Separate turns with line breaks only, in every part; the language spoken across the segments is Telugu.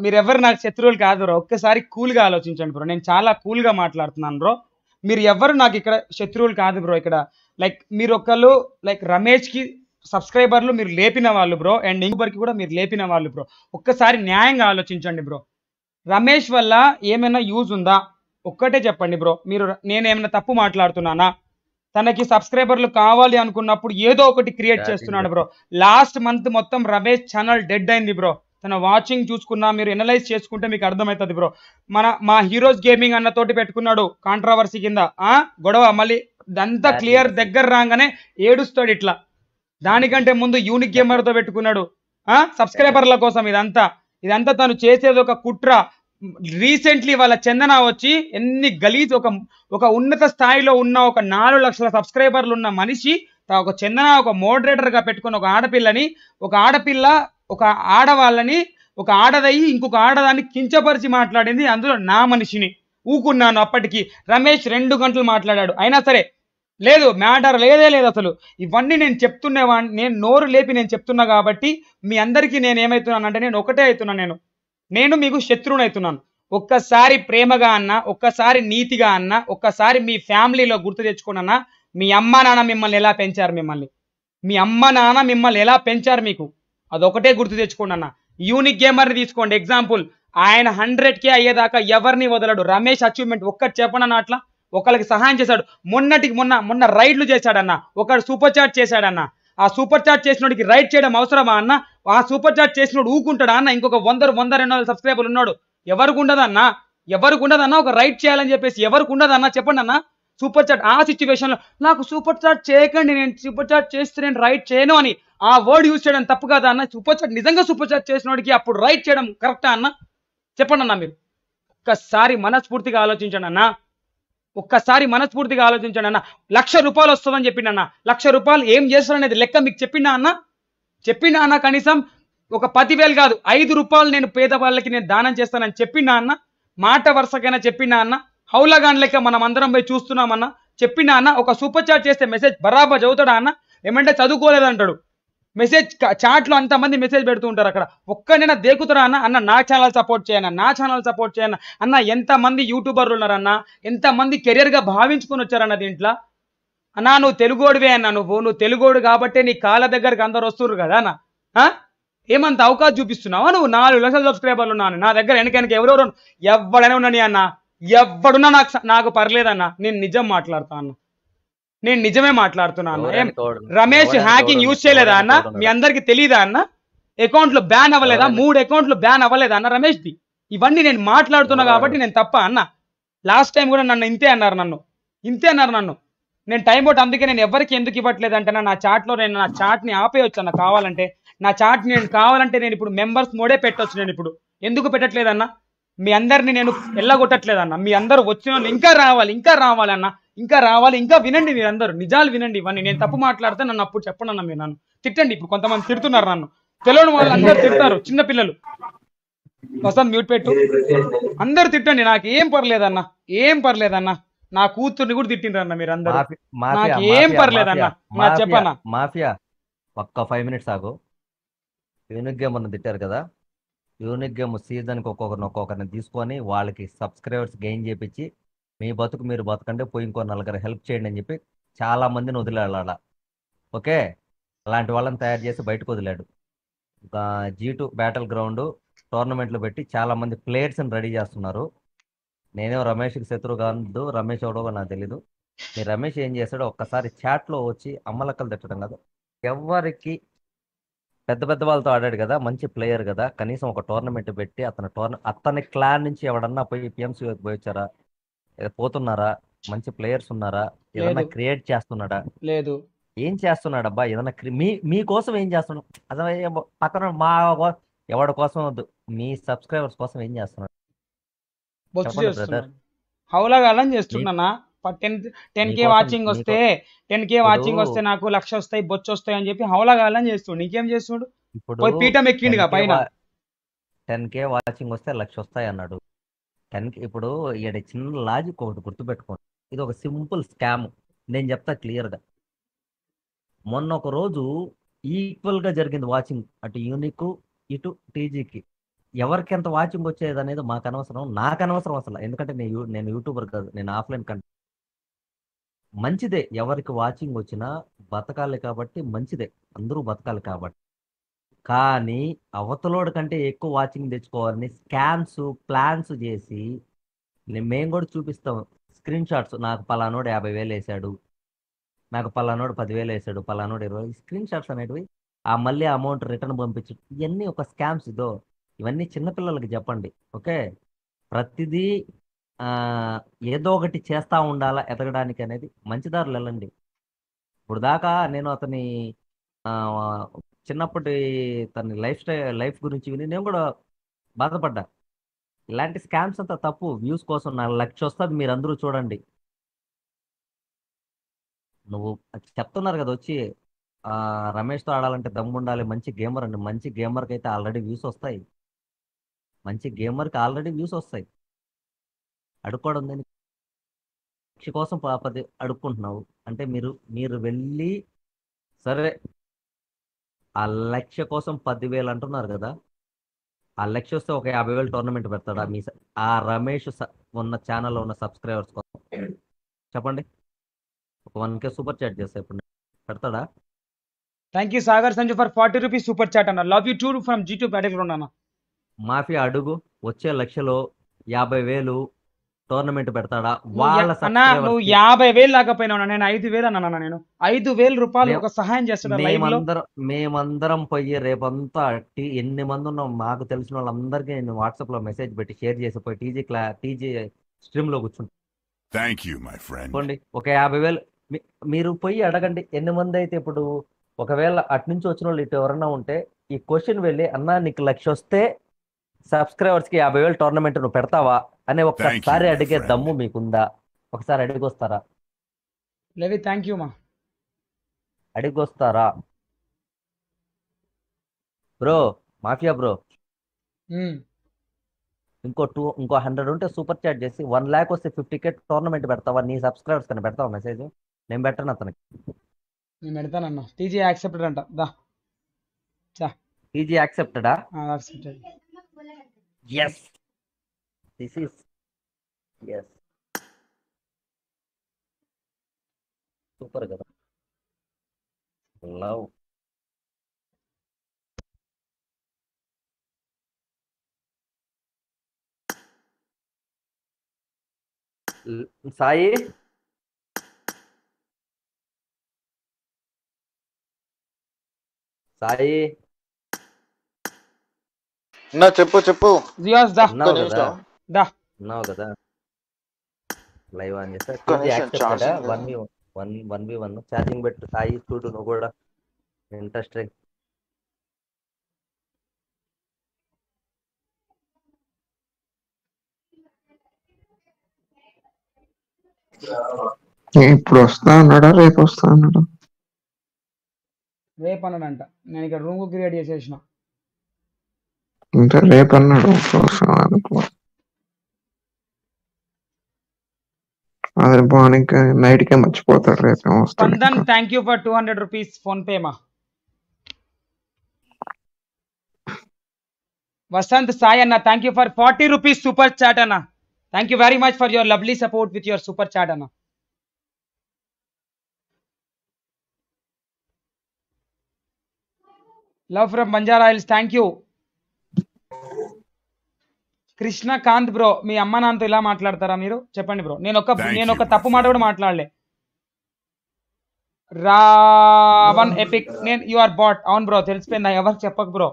మీరెవరు నాకు శత్రువులు కాదు బ్రో. ఒక్కసారి కూల్గా ఆలోచించండి బ్రో. నేను చాలా కూల్గా మాట్లాడుతున్నాను బ్రో. మీరు ఎవరు నాకు ఇక్కడ శత్రువులు కాదు బ్రో ఇక్కడ. లైక్ మీరు ఒకళ్ళు లైక్ రమేష్కి సబ్స్క్రైబర్లు మీరు లేపిన వాళ్ళు బ్రో. అండ్ ఇంకొకరికి కూడా మీరు లేపిన వాళ్ళు బ్రో. ఒక్కసారి న్యాయంగా ఆలోచించండి బ్రో. రమేష్ వల్ల ఏమైనా యూజ్ ఉందా? ఒక్కటే చెప్పండి బ్రో. మీరు నేను ఏమైనా తప్పు మాట్లాడుతున్నానా? తనకి సబ్స్క్రైబర్లు కావాలి అనుకున్నప్పుడు ఏదో ఒకటి క్రియేట్ చేస్తున్నాడు బ్రో. లాస్ట్ మంత్ మొత్తం రమేష్ ఛానల్ డెడ్ అయింది బ్రో. తన వాచింగ్ చూసుకున్నా మీరు ఎనలైజ్ చేసుకుంటే మీకు అర్థమవుతుంది బ్రో మన మా హీరోస్ గేమింగ్ అన్న తోటి పెట్టుకున్నాడు కాంట్రవర్సీ కింద. ఆ? గొడవ మళ్ళీ ఇదంతా క్లియర్ దగ్గర రాగానే ఏడుస్తాడు ఇట్లా. దానికంటే ముందు యూనిక్ గేమర్తో పెట్టుకున్నాడు. ఆ? సబ్స్క్రైబర్ల కోసం ఇదంతా. ఇదంతా తను చేసేది ఒక కుట్ర. రీసెంట్లీ వాళ్ళ చందన వచ్చి ఎన్ని గలీజ్ ఒక ఒక ఉన్నత స్థాయిలో ఉన్న ఒక నాలుగు లక్షల సబ్స్క్రైబర్లు ఉన్న మనిషి తా- ఒక చందన ఒక మోడరేటర్గా పెట్టుకున్న ఒక ఆడపిల్లని ఒక ఆడపిల్ల ఒక ఆడవాళ్ళని ఒక ఆడదయ్యి ఇంకొక ఆడదాన్ని కించపరిచి మాట్లాడింది. అందులో నా మనిషిని ఊకున్నాను అప్పటికి. రమేష్ రెండు గంటలు మాట్లాడాడు. అయినా సరే లేదు మ్యాటర్ లేదే లేదు అసలు. ఇవన్నీ నేను చెప్తున్నా నేను నోరు లేపి నేను చెప్తున్నా కాబట్టి మీ అందరికీ నేను ఏమవుతున్నాను అంటే నేను ఒకటే అవుతున్నాను నేను. నేను మీకు శత్రువుని అవుతున్నాను. ఒక్కసారి ప్రేమగా అన్నా ఒక్కసారి నీతిగా అన్నా ఒక్కసారి మీ ఫ్యామిలీలో గుర్తు తెచ్చుకున్నా మీ అమ్మ నాన్న మిమ్మల్ని ఎలా పెంచారు మిమ్మల్ని? మీ అమ్మ నాన్న మిమ్మల్ని ఎలా పెంచారు మీకు? అదొకటే గుర్తు తెచ్చుకోండి అన్న. యూనిక్ గేమర్ని తీసుకోండి. ఎగ్జాంపుల్ ఆయన హండ్రెడ్కే అయ్యేదాకా ఎవరిని వదలడు. రమేష్ అచీవ్మెంట్ ఒక్కటి చెప్పనన్న అట్లా? ఒకరికి సహాయం చేశాడు. మొన్నటికి మొన్న మొన్న రైడ్లు చేశాడన్న. ఒకడు సూపర్ చాట్ చేశాడన్న. ఆ సూపర్ చాట్ చేసినోడికి రైడ్ చేయడం అవసరమా అన్న? ఆ సూపర్ చాట్ చేసినోడు ఊకుంటాడా అన్న? ఇంకొక వంద వంద రెండు వందల సబ్స్క్రైబర్లు ఉన్నాడు. ఎవరికి ఉండదన్నా ఎవరికి ఉండదన్నా ఒక రైడ్ చేయాలని చెప్పేసి ఎవరికి ఉండదన్నా చెప్పండి అన్న. సూపర్ చాట్ ఆ సిచ్యువేషన్లో నాకు సూపర్ చాట్ చేయకండి. నేను సూపర్ చాట్ చేస్తే నేను రైట్ చేయను అని. ఆ వర్డ్ యూజ్ చేయడం తప్పు కాదా అన్న? సూపర్ చాట్ నిజంగా సూపర్ చాట్ చేసినోడికి అప్పుడు రైట్ చేయడం కరెక్టా అన్న? చెప్పండి అన్న మీరు. ఒక్కసారి మనస్ఫూర్తిగా ఆలోచించండి అన్న. ఒక్కసారి మనస్ఫూర్తిగా ఆలోచించండి అన్న. లక్ష రూపాయలు వస్తుందని చెప్పిండన్న లక్ష రూపాయలు ఏం చేస్తారనేది లెక్క మీకు చెప్పిండా అన్న? చెప్పిండా అన్న కనీసం ఒక పదివేలు కాదు ఐదు రూపాయలు నేను పేదవాళ్ళకి నేను దానం చేస్తానని చెప్పిండా అన్న? మాట వరుసకైనా చెప్పిండా అన్న? హౌలగాన్ లెక్క మనం అందరం పోయి చూస్తున్నామన్న చెప్పిండా అన్న? ఒక సూపర్ చాట్ చేస్తే మెసేజ్ బరాబర్ చదువుతాడా అన్న? ఏమంటే చదువుకోలేదంటాడు. మెసేజ్ చాట్లో అంతమంది మెసేజ్ పెడుతూ ఉంటారు అక్కడ. ఒక్కడైనా దేకుతారా అన్న అన్న నా ఛానల్ సపోర్ట్ చేయను నా ఛానల్ సపోర్ట్ చేయను అన్న ఎంతమంది యూట్యూబర్లు ఉన్నారన్న ఎంతమంది కెరియర్గా భావించుకొని వచ్చారన్న దీంట్లో? అన్నా నువ్వు తెలుగోడివే అన్న నువ్వు. నువ్వు తెలుగోడు కాబట్టే నీ కాళ్ళ దగ్గరికి అందరు వస్తున్నారు కదా అన్న. ఆ? ఏమంత అవకాశం చూపిస్తున్నావా నువ్వు? నాలుగు లక్షల సబ్స్క్రైబర్లు ఉన్నాను. నా దగ్గర వెనకనికి ఎవరెవరు ఎవడైనా ఉన్నాని అన్న. ఎవడున్నా నాకు నాకు పర్లేదన్న. నేను నిజం మాట్లాడతా అన్న. నేను నిజమే మాట్లాడుతున్నా అన్న. ఏం?
ఎవరైనా తోడు-
రమేష్ హ్యాకింగ్ యూజ్ చేయలేదా అన్న? మీ అందరికి తెలియదా అన్న? అకౌంట్లు బ్యాన్ అవ్వలేదా? మూడు అకౌంట్లు బ్యాన్ అవ్వలేదా అన్న రమేష్ ది ఇవన్నీ నేను మాట్లాడుతున్నా కాబట్టి నేను తప్ప అన్న. లాస్ట్ టైం కూడా నన్ను ఇంతే అన్నారు నన్ను. ఇంతే అన్నారు నన్ను. నేను టైం అవుట్ అందుకే నేను ఎవరికి ఎందుకు ఇవ్వట్లేదు అంటే నా చాట్లో నేను నా చాట్ని ఆపేయొచ్చు అన్న కావాలంటే. నా చాట్ నేను కావాలంటే నేను ఇప్పుడు మెంబర్స్ మోడే పెట్టొచ్చు నేను ఇప్పుడు. ఎందుకు పెట్టట్లేదన్న మీ అందరిని నేను ఎల్లగొట్టట్లేదన్న మీ అందరూ వచ్చిన వాళ్ళు ఇంకా రావాలి ఇంకా రావాలి అన్న ఇంకా రావాలి ఇంకా వినండి మీరు అందరూ నిజాలు వినండి ఇవన్నీ నేను తప్పు మాట్లాడితే నన్ను అప్పుడు చెప్పండి అన్న మీరు నన్ను తిట్టండి ఇప్పుడు కొంతమంది తిడుతున్నారు నన్ను తెలియని వాళ్ళు అందరూ తిడతారు చిన్న పిల్లలు వస్తాం మ్యూట్ పెట్టు అందరు తిట్టండి నాకు ఏం పర్లేదన్న ఏం పర్లేదన్న నా కూతుర్ని కూడా తిట్టిండ్రు అన్న మీరు అందరూ నాకు ఏం పర్లేదన్న. నా చెప్పన్నా.
మాఫియా ఒక్క ఫైవ్ మినిట్స్ ఆగు యూనిక్ గేమ్ అని తిట్టారు కదా యూనిక్ గేమ్ సీజన్కి ఒక్కొక్కరిని ఒక్కొక్కరిని తీసుకొని వాళ్ళకి సబ్స్క్రైబర్స్ గెయిన్ చేపించి మీ బతుకు మీరు బతకండి పోయి ఇంకో నలుగురు హెల్ప్ చేయండి అని చెప్పి చాలా మందిని వదిలేళ్ళ ఓకే? అలాంటి వాళ్ళని తయారు చేసి బయటకు వదిలాడు. జీ టూ బ్యాటిల్ గ్రౌండ్ టోర్నమెంట్లు పెట్టి చాలా మంది ప్లేయర్స్ని రెడీ చేస్తున్నారు. నేనే రమేష్కి శత్రువు కాదు రమేష్ ఎవడో నాకు తెలీదు. మీ రమేష్ ఏం చేశాడో ఒక్కసారి చాట్లో వచ్చి అమ్మలక్కలు తిట్టడం కదా. ఎవరికి పెద్ద పెద్ద వాళ్ళతో ఆడాడు కదా మంచి ప్లేయర్ కదా. కనీసం ఒక టోర్నమెంట్ పెట్టి అతని టోర్న అతని క్లాన్ నుంచి ఎవడన్నా పోయి పిఎంసీ పోయి వచ్చారా పోతున్నారా? మంచి ప్లేయర్స్ ఉన్నారా? ఏదన్నా
లేదు.
క్రియేట్ చేస్తున్నాడా?
లేదు.
ఏం చేస్తున్నాడు అబ్బా ఏదన్నా క్రి- మీ మీకోసం ఏం చేస్తున్నాడు? అదే పక్కన మా ఎవడి కోసం వద్దు. మీ సబ్స్క్రైబర్స్ కోసం ఏం చేస్తున్నాడు.
హౌలగాలం చేస్తున్నానా? టెన్ టెన్ కే వాచింగ్ వస్తే టెన్ కే వాచింగ్ వస్తే నాకు లక్ష వస్తాయి బొచ్చు వస్తాయి అని చెప్పి హౌలగాలం చేస్తుండు. నీకేం చేస్తుండు? పోయి పీఠం ఎక్కిండుగా పైన.
టెన్ కే వాచింగ్ వస్తే లక్ష వస్తాయి అన్నాడు. టెన్ ఇప్పుడు ఈడ చిన్న లాజిక్ ఒకటి గుర్తుపెట్టుకోండి. ఇది ఒక సింపుల్ స్కామ్ నేను చెప్తా క్లియర్గా. మొన్న ఒక రోజు ఈక్వల్గా జరిగింది వాచింగ్ అటు యూనిక్ ఇటు టీజీకి ఎవరికి ఎంత వాచింగ్ వచ్చేది అనేది మాకు అనవసరం నాకు అనవసరం అసలు. ఎందుకంటే నేను నేను యూట్యూబర్ కాదు నేను ఆఫ్లైన్ కంటే మంచిదే. ఎవరికి వాచింగ్ వచ్చినా బతకాలి కాబట్టి మంచిదే. అందరూ బతకాలి కాబట్టి. కానీ అవతలోడి కంటే ఎక్కువ వాచింగ్ తెచ్చుకోవాలని స్కామ్స్ ప్లాన్స్ చేసి మేము కూడా చూపిస్తాం. Screen shots. నాకు పలానోడు యాభై వేలు వేసాడు. నాకు పలానోడు పదివేలు వేసాడు. పలానోడు ఇరవై స్క్రీన్ షాట్స్ అనేటివి ఆ మళ్ళీ అమౌంట్ రిటర్న్ పంపించు ఇవన్నీ ఒక స్కామ్స్ ఇదో. ఇవన్నీ చిన్నపిల్లలకి చెప్పండి. ఓకే? ప్రతిదీ ఏదో ఒకటి చేస్తా ఉండాలా ఎదగడానికి అనేది మంచి దారులు వెళ్ళండి. ఇప్పుడు దాకా నేను అతని చిన్నప్పటి తన లైఫ్ స్టైల్ లైఫ్ గురించి విని నేను కూడా బాధపడ్డా. ఇలాంటి స్కామ్స్ అంతా తప్పు. వ్యూస్ కోసం నా లక్ష వస్తుంది. మీరు అందరూ చూడండి. నువ్వు చెప్తున్నారు కదా వచ్చి రమేష్తో ఆడాలంటే దమ్ము ఉండాలి మంచి గేమర్ అండి. మంచి గేమర్కి అయితే ఆల్రెడీ వ్యూస్ వస్తాయి. మంచి గేమర్కి ఆల్రెడీ వ్యూస్ వస్తాయి. అడుక్కోవడం దేనికి లక్ష కోసం పది అడుక్కుంటున్నావు. అంటే మీరు మీరు వెళ్ళి సరే ఆ లక్ష కోసం పదివేలు అంటున్నారు కదా ఆ లక్ష వస్తే ఒక యాభై వేలు టోర్నమెంట్ పెడతాడా మీ ఆ రమేష్ ఉన్న ఛానల్లో ఉన్న సబ్స్క్రైబర్స్ కోసం? చెప్పండి. ఒక వన్ కే సూపర్ చాట్ చేస్తా ఇప్పుడు. పెడతాడా?
Thank you Sagar Sanju for forty rupees super chat అన్న. Love you too from G two battle అన్న.
మాఫియా అడుగు. వచ్చే లక్షలో యాభై వేలు టోర్నమెంట్ పెడతాడా?
నువ్వు
వాళ్ళ
యా- అన్న నువ్వు యాభై వేలు లేకపోయినా నేను ఐదు వేలు అన్నా నేను? ఐదు వేల రూపాయలు ఒక సహాయం లో
మేమందరం మేమందరం పోయి రేపంతా ఎన్ని మంది ఉన్నాం మాకు తెలిసిన వాళ్ళందరికీ నేను వాట్సాప్లో మెసేజ్ పెట్టి షేర్ చేసి పోయి టీజీ క్లా టీజీ స్ట్రీమ్లో కూర్చుంటాం
you, my friend.
అనుకోండి ఒక యాభై వేలు. మీ- మీరు పోయి అడగండి ఎన్ని మంది అయితే ఇప్పుడు ఒకవేళ అటు నుంచి వచ్చిన వాళ్ళు ఇటు ఎవరన్నా ఉంటే ఈ క్వశ్చన్ వెళ్ళి అన్నా నీకు లక్ష వస్తే సబ్స్క్రైబర్స్కి యాభై వేలు టోర్నమెంట్ నువ్వు పెడతావా? అనే ఒక్కసారి
my
అడిగే. దమ్ము మీకుందా? ఒకసారి అడిగొస్తారా?
లేవి థ్యాంక్ యూ మా
అడిగొస్తారా? Bro mafia bro.
ఉమ్.
ఇంకో టూ ఇంకో హండ్రెడ్ ఉంటే సూపర్ చాట్ చేసి వన్ ల్యాక్ వస్తే ఫిఫ్టీ కే టోర్నమెంట్ పెడతావా? నీ సబ్స్క్రైబర్స్ కన్నా పెడతావా మెసేజ్? నేను పెట్టను అతనికి.
నేను పెడతానన్న. టీజీ యాక్సెప్టెడ్ అంట. దా.
ఈజీ యాక్సెప్టెడా?
Accepted.
Yes this is yes super కదా లవ్ సాయి సాయి
నా చెప్పు చెప్పు.
జియాస్ దా.
ఉన్నావు కదా.
దా.
ఉన్నావు కదా లైవ్ ఆన్ చేస్తా. One v one one v one charging పెట్టు. సాయి చూడు నువ్వు కూడా. ఇంట్రెస్ట్
ఇప్పుడు వస్తా అన్నాడా? రేపు వస్తా అన్నాడా?
రేపు అన్నాడంట. నేను ఇక్కడ రూమ్ క్రియేట్ చేసేసిన.
అంటే రేపు అన్నాడు కోసం అనుకో అది మార్నింగ్ నైట్ కే మర్చిపోతాడు రేపు ఏం వస్తాడు
Spandan thank you for two hundred rupees PhonePe మా వసంత్ సాయి అన్న thank you for forty rupees super chat అన్న thank you very much for your lovely support with your super chat అన్న love from Banjara Hills thank you Krishnakant bro మీ అమ్మ నాన్నతో ఇలా మాట్లాడతారా మీరు? చెప్పండి బ్రో. నేను ఒక నేను ఒక తప్పు మాట. కూడా మాట్లాడలే. రావన్ ఎపిక్ నేను యు ఆర్ బాట్ అవును బ్రో తెలిసిపోయింది. నా ఎవరు చెప్పకు బ్రో.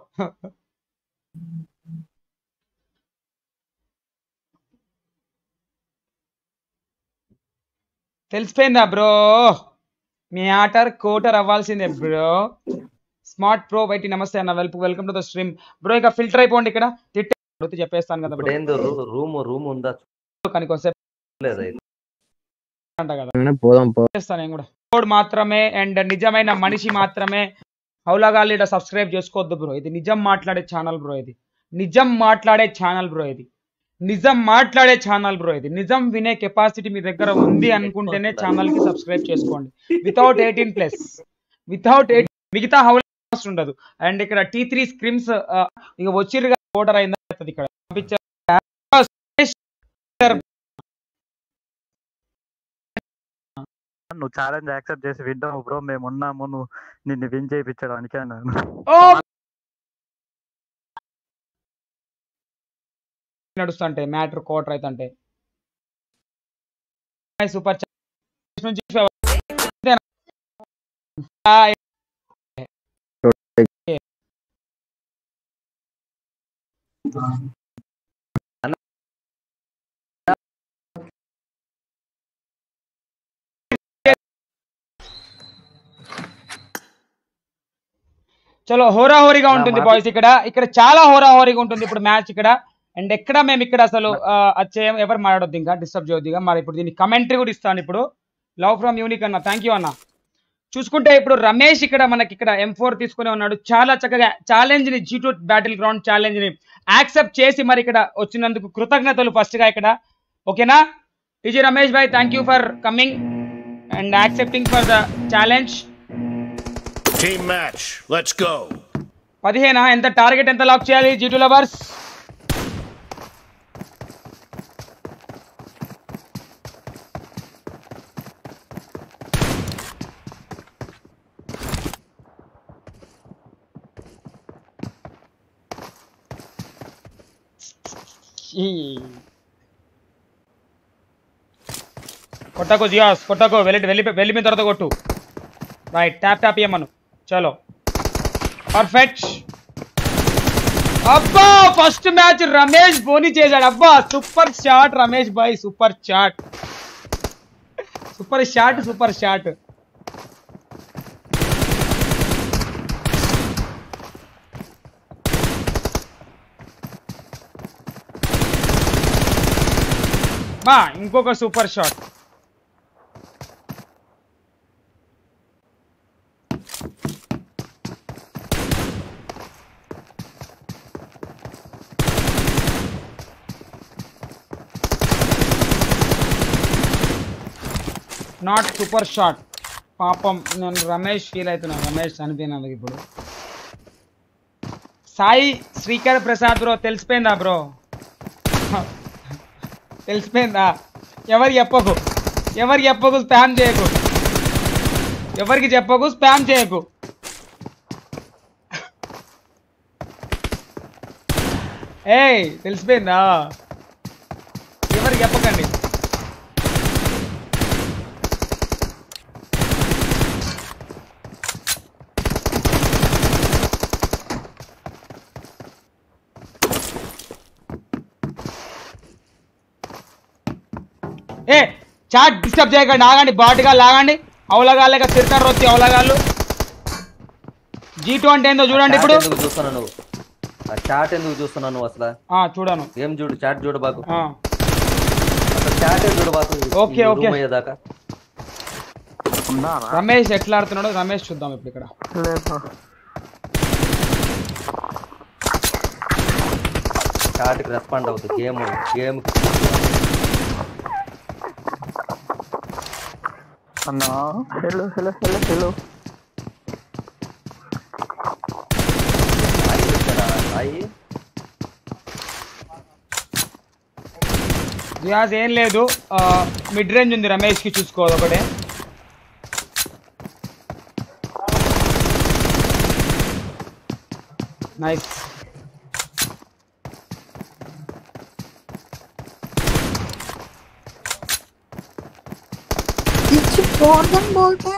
తెలిసిపోయిందా బ్రో? మీ ఆటర్ కోటర్ అవ్వాల్సిందే బ్రో. స్మార్ట్ ప్రో బయటి నమస్తే అన్న. వెల్ప్ welcome to the stream. Bro ఇక ఫిల్టర్ అయిపోండి ఇక్కడ. తిట్టి అడిగితే చెప్పేస్తాను కదా
ఏందో రూమ్ రూమ్ ఉందా?
కానీ కొంచెం కదా.
పోదాం
చేస్తాను నేను కూడా. కోడ్ మాత్రమే అండ్ నిజమైన మనిషి మాత్రమే. హౌలగాలి సబ్స్క్రైబ్ చేసుకోవద్దు బ్రో. ఇది నిజం మాట్లాడే ఛానల్ బ్రో ఇది. నిజం మాట్లాడే ఛానల్ బ్రో ఇది. నిజం మాట్లాడే ఛానల్ బ్రో ఇది. నిజం వినే కెపాసిటీ మీ దగ్గర ఉంది అనుకుంటేనే ఛానల్కి సబ్స్క్రైబ్ చేసుకోండి. Without eighteen plus. Without eight మిగతా హౌల ఉండదు. అండ్ ఇక్కడ టీ త్రీ స్క్రీమ్స్ ఇక వచ్చిర్రు ఓటర్ అయిందా ఇక్కడ?
నువ్వు ఛాలెంజ్ యాక్సెప్ట్ చేసి వింటాము బ్రో మేము ఉన్నాము. నువ్వు నిన్ను విన్ చేయించడానికి అన్నాను
నడుస్తుంటే మ్యాటర్ కోటర్ అయితే సూపర్ నుంచి చలో హోరాహోరీగా ఉంటుంది బాయ్స్ ఇక్కడ. ఇక్కడ చాలా హోరాహోరీగా ఉంటుంది ఇప్పుడు మ్యాచ్ ఇక్కడ. అండ్ ఎక్కడ మేము ఇక్కడ అసలు ఆ, అది చేయం ఎవరు మాట్లాడొద్దు ఇంకా? డిస్టర్బ్ చేయొద్దు మరి ఇప్పుడు దీన్ని కమెంటరీ కూడా ఇస్తాను ఇప్పుడు. లవ్ ఫ్రమ్ యూనిక్ అన్న. థ్యాంక్ యూ అన్న. చూసుకుంటే ఇప్పుడు రమేష్ ఇక్కడ మనకి ఇక్కడ ఎం ఫోర్ తీసుకుని ఉన్నాడు. చాలా చక్కగా ఛాలెంజ్ని జీ టూ బ్యాటిల్ గ్రౌండ్ ఛాలెంజ్ని యాక్సెప్ట్ చేసి మరి ఇక్కడ వచ్చినందుకు కృతజ్ఞతలు ఫస్ట్గా ఇక్కడ. ఓకేనా TG Ramesh Bhai thank you for coming and
accepting for the challenge.
పదిహేనా? ఎంత టార్గెట్ ఎంత లాక్ చేయాలి జీ టూ లవర్స్ కొట్టకు జియాస్ కొట్టకు. వెళ్ళి వెళ్ళి వెళ్ళిపోయిన తర్వాత కొట్టు. రైట్ ట్యాప్ ట్యాప్ ఇయ్యమను. చలో. పర్ఫెక్ట్ అబ్బా ఫస్ట్ మ్యాచ్ రమేష్ బోని చేశాడు. అబ్బా super shot Ramesh bye super shot super shot super shot బా ఇంకొక super shot not super shot పాపం నేను రమేష్ ఫీల్ అవుతున్నాను రమేష్ చనిపోయినందుకు ఇప్పుడు. సాయి శ్రీకర్ ప్రసాద్ బ్రో తెలిసిపోయిందా బ్రో? తెలిసిపోయిందా? ఎవరికి చెప్పకు. ఎవరికి చెప్పకు స్పామ్ చేయకు. ఎవరికి చెప్పకు స్పామ్ చేయకు. ఏయ్ తెలిసిపోయిందా? ఎవరికి చెప్పకండి. ఏ చాట్ డిస్టర్బ్ చేయకండి ఆగండి బాటుగా లాగండి. అవలగాళ్ళగా తిరుతారు వచ్చి అవలగాళ్ళు. జీ టూ అంటే ఏందో చూడండి ఇప్పుడు.
చాట్ ఎందుకు చూస్తున్నావు నువ్వు? ఆ చాట్ ఎందుకు చూస్తున్నావు నువ్వు అసలు?
ఆ, చూడను.
ఏం చూడు చాట్ చూడు బాకు. చాట్ చూడు బాకు.
Okay, okay.
అయ్యేదాకా.
రమేష్ ఎట్లా ఆడుతున్నాడో రమేష్ చూద్దాం ఇప్పుడు ఇక్కడ.
చాట్కి రెస్పాండ్ అవుతుంది. Game game.
అన్నా హలో హలో హలో హలో
అయ్యి
రియాజ్ ఏం లేదు మిడ్ రేంజ్ ఉంది రమేష్కి చూసుకోవాలి ఒకటే నైస్
మోర్గన్ బోల్తే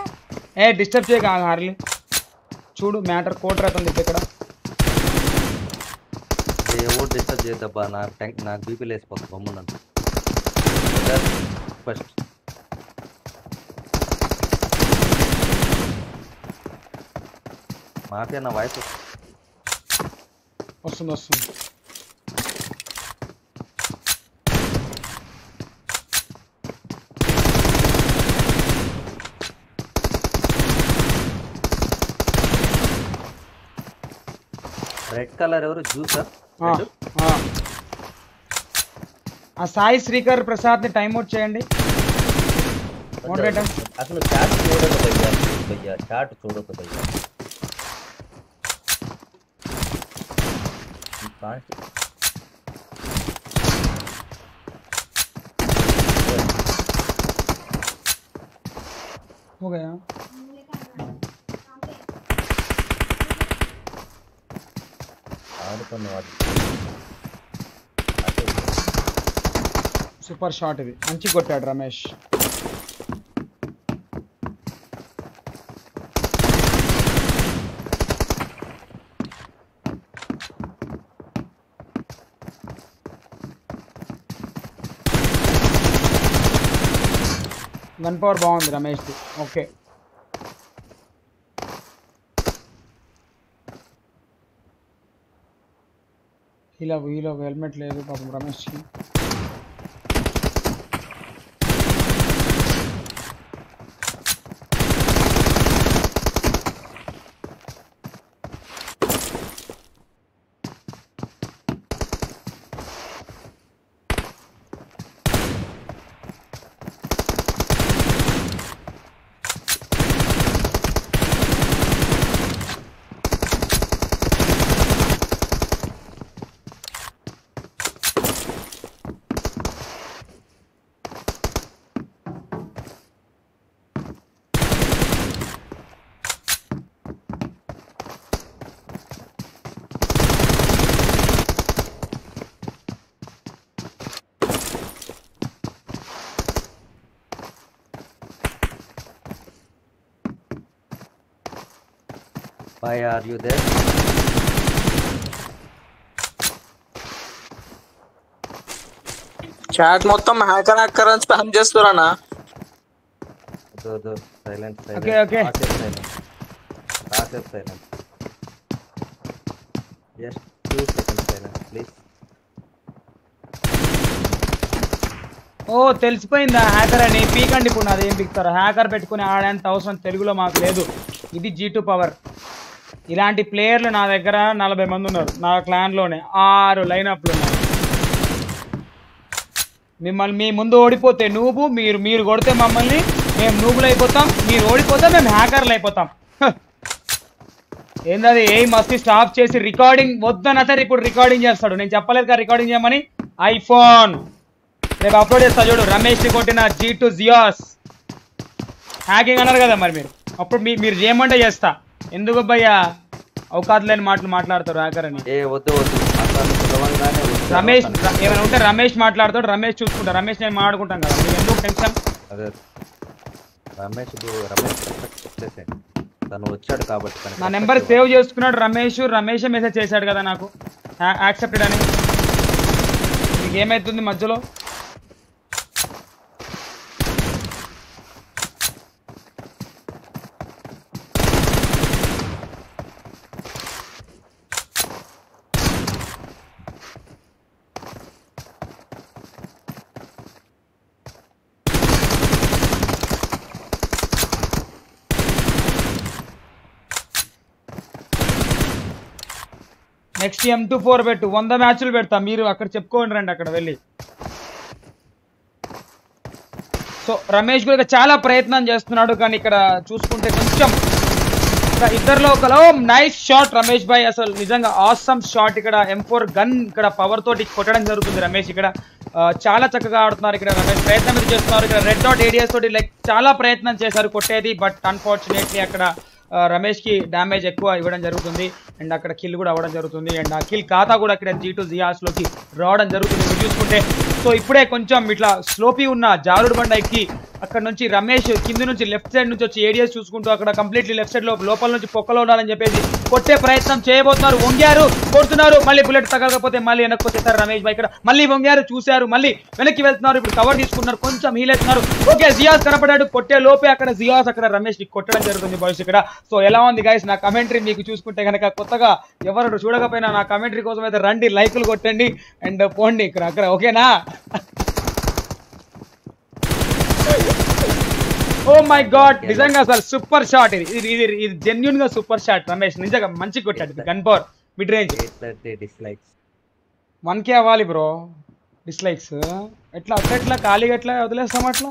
ఏ డిస్టర్బ్ చేయక హార్లీ చూడు మ్యాటర్ కోట్ రాతంది ఇక్కడ
ఎవరు డిస్టర్బ్ చేయద్దబ్బా నా ట్యాంక్ నాకు బీపీ లేసిపోతుంది బొమ్మనంత ఫస్ట్ మాఫియా నా వాయిస్
వస్తుంది వస్తుంది
రెడ్ కలర్ ఎవరు జ్యూసా
ఆ, ఆ. ఆ సాయి శ్రీకర్ ప్రసాద్ ని టైం అవుట్ చేయండి Moderator.
అసలు చాట్ చూడదు భయ్యా భయ్యా చాట్ చూడదు భయ్యా
हो गया
ఆడుతున్న వాడు
సూపర్ షాట్ ఇది మంచి కొట్టాడు రమేష్ గన్ పవర్ బాగుంది రమేష్ది ఓకే హీలో హీలో హెల్మెట్ లేదు పాపం రమేష్కి
Why are you there?
Chat మొత్తం హ్యాకర్ హ్యాకర్ అని స్పామ్
వద్దు వద్దు silent
Okay, okay.
Silent silent just two seconds silent please
ఓ తెలిసిపోయిందా? హ్యాకర్ అని పీకండి ఇప్పుడు నాది ఏం పీకుతారు. హ్యాకర్ పెట్టుకుని ఆడేంత అవసరం తెలుగులో మాకు లేదు. ఇది జీ టూ పవర్ ఇలాంటి ప్లేయర్లు నా దగ్గర నలభై మంది ఉన్నారు. నా క్లాన్లోనే ఆరు లైనప్లు ఉన్నాయి. మిమ్మల్ని మీ ముందు ఓడిపోతే నువ్వు మీరు మీరు కొడితే మమ్మల్ని మేము నూబులు అయిపోతాం మీరు ఓడిపోతే మేము హ్యాకర్లు అయిపోతాం. ఏందది ఏ మస్తు స్టాప్ చేసి రికార్డింగ్ వద్దన ఇప్పుడు రికార్డింగ్ చేస్తాడు. నేను చెప్పలేదు కదా రికార్డింగ్ చేయమని? ఐఫోన్ రేపు అప్లోడ్ చేస్తా చూడు. రమేష్ కొట్టిన జీ టు జియాస్ హ్యాకింగ్ అన్నారు కదా మరి మీరు. అప్పుడు మీరు చేయమంటే చేస్తా. ఎందుకు భయ్యా అవకాశం లేని మాటలు మాట్లాడతారు హ్యాకర్ అని.
ఏ వద్దు వద్దు.
రమేష్ ఏమైనా ఉంటే రమేష్ మాట్లాడతాడు రమేష్ చూసుకుంటా. రమేష్ నేను మాట్లాడుకుంటాం కదా. మీకు ఎందుకు టెన్షన్?
అదే రమేష్ రమేష్ తను వచ్చాడు కాబట్టి
నా నెంబర్. సేవ్ చేసుకున్నాడు రమేష్. రమేష్ మెసేజ్ చేశాడు కదా నాకు. యాక్సెప్టెడ్ అని. మీకు ఏమైతుంది మధ్యలో? నెక్స్ట్ ఎం టూ ఫోర్ పెట్టు. వంద మ్యాచ్లు పెడతా. మీరు అక్కడ చెప్పుకోండి రండి అక్కడ వెళ్ళి. సో రమేష్ కూడా చాలా ప్రయత్నం చేస్తున్నాడు కానీ ఇక్కడ చూసుకుంటే కొంచెం ఇక్కడ ఇద్దరిలో ఒకలో నైస్ షాట్ రమేష్ భాయ్. అసలు నిజంగా ఆసమ్ షాట్ ఇక్కడ. ఎం ఫోర్ గన్ ఇక్కడ పవర్ తోటి కొట్టడం జరుగుతుంది రమేష్. ఇక్కడ చాలా చక్కగా ఆడుతున్నారు ఇక్కడ రమేష్. ప్రయత్నం చేస్తున్నారు. ఇక్కడ రెడ్ డాట్ ఏరియాస్ తోటి లైక్ చాలా ప్రయత్నం చేశారు కొట్టేది బట్ అన్ఫార్చునేట్లీ అక్కడ రమేష్కి రమేష్కి డ్యామేజ్ ఎక్కువ ఇవ్వడం జరుగుతుంది. అండ్ అక్కడ కిల్ కూడా అవ్వడం జరుగుతుంది. అండ్ ఆ కిల్ ఖాతా కూడా ఇక్కడ జీ టూ జియాస్లోకి రావడం జరుగుతుంది. చూసుకుంటే సో ఇప్పుడే కొంచెం ఇట్లా స్లోపీ ఉన్న జారుడు బండ ఎక్కి అక్కడ నుంచి రమేష్ కింది నుంచి లెఫ్ట్ సైడ్ నుంచి వచ్చి ఏడియస్ చూసుకుంటూ అక్కడ కంప్లీట్లీ లెఫ్ట్ సైడ్లో లోపల నుంచి పొక్కలో ఉండాలని చెప్పేసి కొట్టే ప్రయత్నం చేయబోతున్నారు. వంగారు కొడుతున్నారు. మళ్ళీ బుల్లెట్ తగలకపోతే మళ్ళీ వెనక్కి వచ్చేసారు రమేష్ భాయ్ ఇక్కడ మళ్ళీ వంగారు చూశారు. మళ్ళీ వెనక్కి వెళ్తున్నారు. ఇప్పుడు కవర్ తీసుకున్నారు కొంచెం హీలేస్తున్నారు అవుతున్నారు. ఓకే జియాస్ కనపడాడు కొట్టే లోపే అక్కడ జియాస్ అక్కడ రమేష్ని కొట్టడం జరుగుతుంది బాయ్స్ ఇక్కడ. సో ఎలా ఉంది గైస్ నా కమెంటరీ మీకు చూసుకుంటే కనుక కొత్తగా ఎవరు చూడకపోయినా నా కమెంటరీ కోసం అయితే రండి లైకులు కొట్టండి. అండ్ పోండి ఇక్కడ అక్కడ. ఓకేనా? ఓ మై గాడ్ నిజంగా అసలు సూపర్ షాట్ ఇది. ఇది ఇది ఇది జెన్యున్గా సూపర్ షాట్ రమేష్. నిజంగా మంచి కొట్టాడు gun power
mid range dislikes
one K అవ్వాలి బ్రో డిస్లైక్స్ ఎట్లా అట్లా ఖాళీగా ఎట్లా వదిలేస్తాం అట్లా?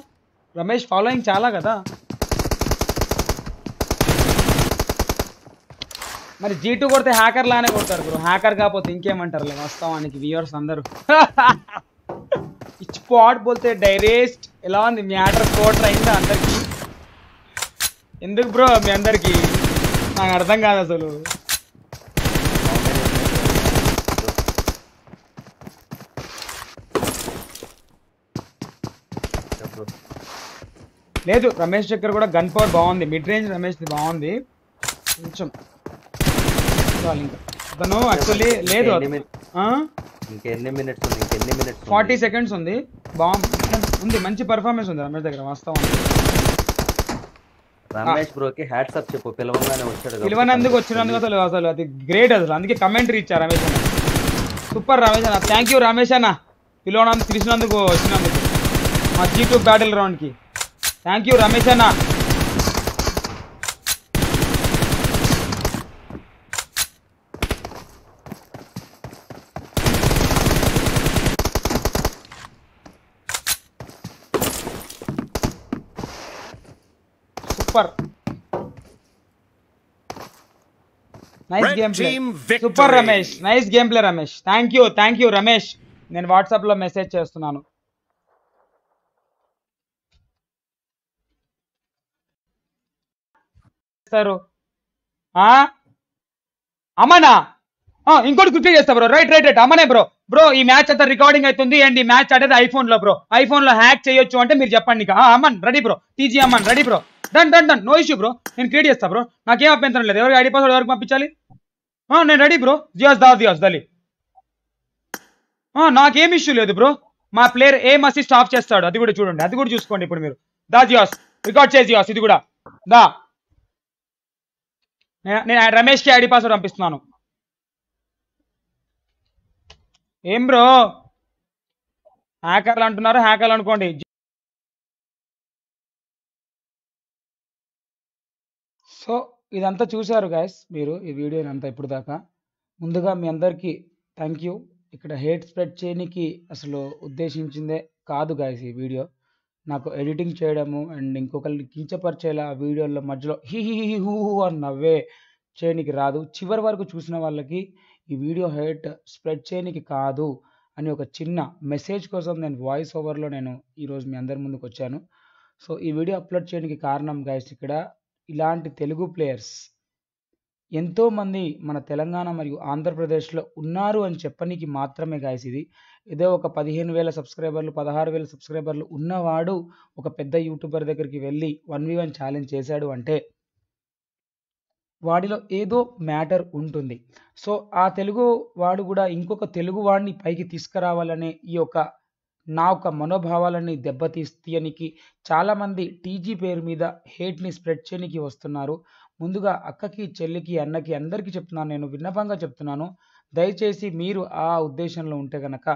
రమేష్ ఫాలోయింగ్ చాలా కదా? మరి జీ టూ కొడితే హ్యాకర్ లానే కొడతారు బ్రో హ్యాకర్ కాకపోతే ఇంకేమంటారులే వాస్తవానికి వ్యూవర్స్ అందరూ. ఇచ్ పాట్ బోల్తే డైరెస్ట్ ఎలా ఉంది? మీ ఆర్డర్ కోటర్ అయిందా అందరికి? ఎందుకు బ్రో మీ అందరికి? నాకు అర్థం కాదు అసలు. లేదు రమేష్ చక్కర్ కూడా గన్ పవర్ బాగుంది. మిడ్ రేంజ్ రమేష్ బాగుంది. కొంచెం ఇంకా. తను యాక్చువల్లీ లేదు
ఇంకెన్ని మిన్- ఇంకెన్ని మినిట్స్ ఉంది? ఇంకెన్ని మినిట్స్
ఫార్టీ సెకండ్స్ ఉంది. బాగుంది ఉంది మంచి పర్ఫార్మెన్స్ ఉంది రమేష్ దగ్గర వాస్తవం
రమేష్ బ్రోకి హ్యాట్సప్ చెప్పు పిలవంగానే వచ్చాడు
పిలవనందుకు వచ్చినందుకు అసలు అసలు అది గ్రేట్ అసలు. అందుకే కమెంటరీ ఇచ్చారు రమేష్ అన్న. సూపర్ రమేష్ అన్న. థ్యాంక్ యూ రమేష్ అన్న. పిలవనందుకు పిలిచినందుకు వచ్చినందుకు. మా జీ టూ బ్యాటిల్ రౌండ్కి థ్యాంక్ యూ రమేష్ అన్న. Super. Nice
game play.
Super Ramesh nice game play Ramesh thank you thank you Ramesh నేను వాట్సాప్లో మెసేజ్ చేస్తున్నాను. చేస్తారు? ఆ, ఇంకోటి గుర్తు చేస్తా బ్రో రైట్ రైట్ రైట్ అమ్మనే బ్రో బ్రో ఈ మ్యాచ్ అంతా రికార్డింగ్ అవుతుంది అండ్ ఈ మ్యాచ్ ఆడేది ఐఫోన్లో బ్రో ఐఫోన్లో హ్యాక్ చేయొచ్చు అంటే మీరు చెప్పండి ఇక. ఆ, అమ్మన్ ready bro TG Amman ready bro done done done no issue bro నేను క్రియేట్ చేస్తా బ్రో నాకేం అభ్యంతరం లేదు. ఎవరికి ఐడి పాస్వర్డ్ ఎవరికి పంపించాలి? ఆ, నేను రెడీ బ్రో జియాస్ దా జియాస్ దలి ఆ, నాకేం ఇష్యూ లేదు బ్రో మా ప్లేయర్ ఏం అసిస్ట్ ఆఫ్ చేస్తాడు. అది కూడా చూడండి. అది కూడా చూసుకోండి ఇప్పుడు మీరు. దా జియాస్ రికార్డ్ చేసి జియాస్ ఇది కూడా. దా నేను నేను రమేష్కి ఐడి పాస్వర్డ్ పంపిస్తున్నాను. ఏం బ్రో హ్యాకర్లు అంటున్నారు. హ్యాకర్లు అనుకోండి. ఇదంతా చూశారు గాయస్ మీరు ఈ వీడియోని అంతా ఇప్పుడు దాకా. ముందుగా మీ అందరికీ థ్యాంక్ యూ ఇక్కడ హేట్ స్ప్రెడ్ చేయడానికి అసలు ఉద్దేశించిందే కాదు గాయస్ ఈ వీడియో నాకు ఎడిటింగ్ చేయడము అండ్ ఇంకొకరిని కించపరిచేలా ఆ వీడియోలో మధ్యలో హి హి హి హూ హూ అని నవ్వే చేయనికి రాదు. చివరి వరకు చూసిన వాళ్ళకి ఈ వీడియో హేట్ స్ప్రెడ్ చేయనికి కాదు అని ఒక చిన్న మెసేజ్ కోసం నేను వాయిస్ ఓవర్లో నేను ఈరోజు మీ అందరి ముందుకు వచ్చాను. సో ఈ వీడియో అప్లోడ్ చేయడానికి కారణం గాయస్ ఇక్కడ ఇలాంటి తెలుగు ప్లేయర్స్ ఎంతోమంది మన తెలంగాణ మరియు ఆంధ్రప్రదేశ్లో ఉన్నారు అని చెప్పనీకి మాత్రమే గాయస్ ఇది ఏదో ఒక పదిహేను వేల సబ్స్క్రైబర్లు పదహారు వేల సబ్స్క్రైబర్లు ఉన్నవాడు ఒక పెద్ద యూట్యూబర్ దగ్గరికి వెళ్ళి వన్ వి వన్ ఛాలెంజ్ చేశాడు అంటే వాడిలో ఏదో మ్యాటర్ ఉంటుంది. సో ఆ తెలుగు వాడు కూడా ఇంకొక తెలుగు వాడిని పైకి తీసుకురావాలనే ఈ యొక్క నా యొక్క మనోభావాలని దెబ్బతీస్తీయనికి చాలామంది టీజీ పేరు మీద హేట్ని స్ప్రెడ్ చేయనికి వస్తున్నారు. ముందుగా అక్కకి చెల్లికి అన్నకి అందరికీ చెప్తున్నాను. నేను విన్నపంగా చెప్తున్నాను. దయచేసి మీరు ఆ ఉద్దేశంలో ఉంటే గనక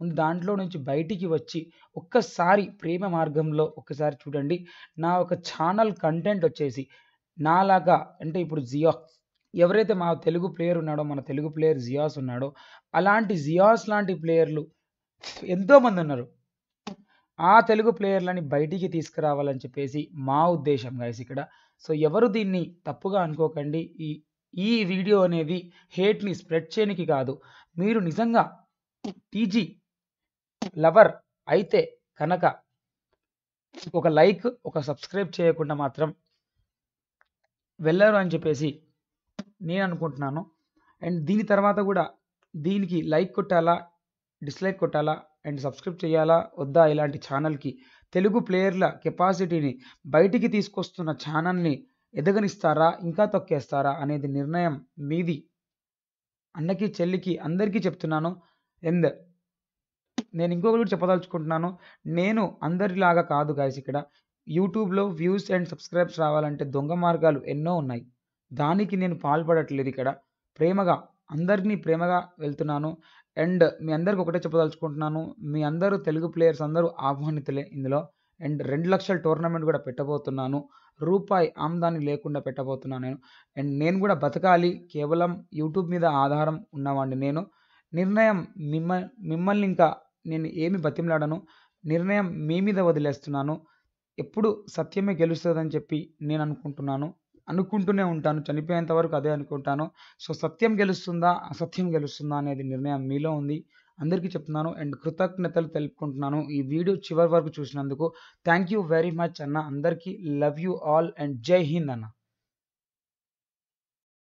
ముందు దాంట్లో నుంచి బయటికి వచ్చి ఒక్కసారి ప్రేమ మార్గంలో ఒక్కసారి చూడండి. నా ఒక ఛానల్ కంటెంట్ వచ్చేసి నాలాగా అంటే ఇప్పుడు జియాక్స్ ఎవరైతే మా తెలుగు ప్లేయర్ ఉన్నాడో మన తెలుగు ప్లేయర్ జియాస్ ఉన్నాడో అలాంటి జియాస్ లాంటి ప్లేయర్లు ఎంతోమంది ఉన్నారు. ఆ తెలుగు ప్లేయర్లని బయటికి తీసుకురావాలని చెప్పేసి మా ఉద్దేశం గైస్ ఇక్కడ. సో ఎవరు దీన్ని తప్పుగా అనుకోకండి. ఈ ఈ వీడియో అనేది హేట్ని స్ప్రెడ్ చేయనికి కాదు. మీరు నిజంగా టీజీ లవర్ అయితే కనుక ఒక లైక్ ఒక సబ్స్క్రైబ్ చేయకుండా మాత్రం వెళ్ళరు అని చెప్పేసి నేను అనుకుంటున్నాను. అండ్ దీని తర్వాత కూడా దీనికి లైక్ కొట్టాలా? డిస్లైక్ కొట్టాలా? అండ్ సబ్స్క్రైబ్ చేయాలా? వద్దా? ఇలాంటి ఛానల్కి. తెలుగు ప్లేయర్ల కెపాసిటీని బయటికి తీసుకొస్తున్న ఛానల్ని ఎదగనిస్తారా? ఇంకా తొక్కేస్తారా? అనేది నిర్ణయం మీది. అన్నకి చెల్లికి అందరికీ చెప్తున్నాను. ఎండ్ నేను ఇంకొకటి కూడా చెప్పదలుచుకుంటున్నాను. నేను అందరిలాగా కాదు గాయస్ ఇక్కడ. యూట్యూబ్లో వ్యూస్ అండ్ సబ్స్క్రైబ్స్ రావాలంటే దొంగ మార్గాలు ఎన్నో ఉన్నాయి. దానికి నేను పాల్పడట్లేదు ఇక్కడ. ప్రేమగా అందరినీ ప్రేమగా వెళ్తున్నాను. అండ్ మీ అందరికి ఒకటే చెప్పదలుచుకుంటున్నాను. మీ అందరూ తెలుగు ప్లేయర్స్ అందరూ ఆహ్వానితులే ఇందులో. అండ్ రెండు లక్షల టోర్నమెంట్ కూడా పెట్టబోతున్నాను. రూపాయి ఆమ్దాని లేకుండా పెట్టబోతున్నాను నేను. అండ్ నేను కూడా బతకాలి. కేవలం యూట్యూబ్ మీద ఆధారం ఉన్నవాడిని నేను. నిర్ణయం మిమ్మ మిమ్మల్ని ఇంకా నేను ఏమి బతిమలాడను. నిర్ణయం మీ మీద వదిలేస్తున్నాను. ఎప్పుడు సత్యమే గెలుస్తుందని చెప్పి నేను అనుకుంటున్నాను. అనుకుంటూనే ఉంటాను. చనిపోయేంత వరకు అదే అనుకుంటాను. సో సత్యం గెలుస్తుందా? అసత్యం గెలుస్తుందా అనేది నిర్ణయం మీలో ఉంది. అందరికీ చెప్తున్నాను అండ్ కృతజ్ఞతలు తెలుపుకుంటున్నాను ఈ వీడియో చివరి వరకు చూసినందుకు. థ్యాంక్ యూ వెరీ మచ్ అన్న. అందరికీ లవ్ యూ ఆల్ అండ్ జై హింద్ అన్న.